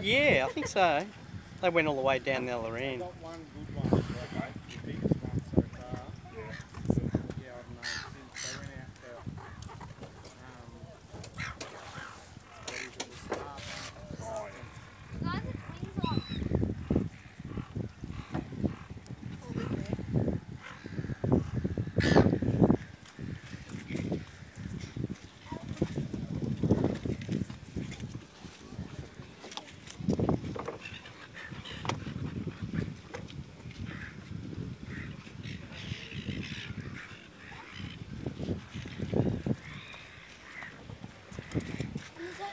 Yeah, I think so. They went all the way down the other end.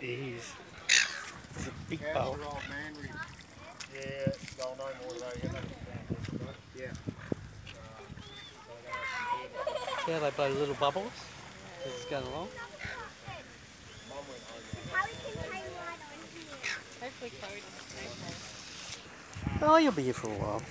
Jeez. It's a big How's boat. your old man with Yeah, they'll more today, get. Yeah. They blow little bubbles as it's going along? Oh, you'll be here for a while.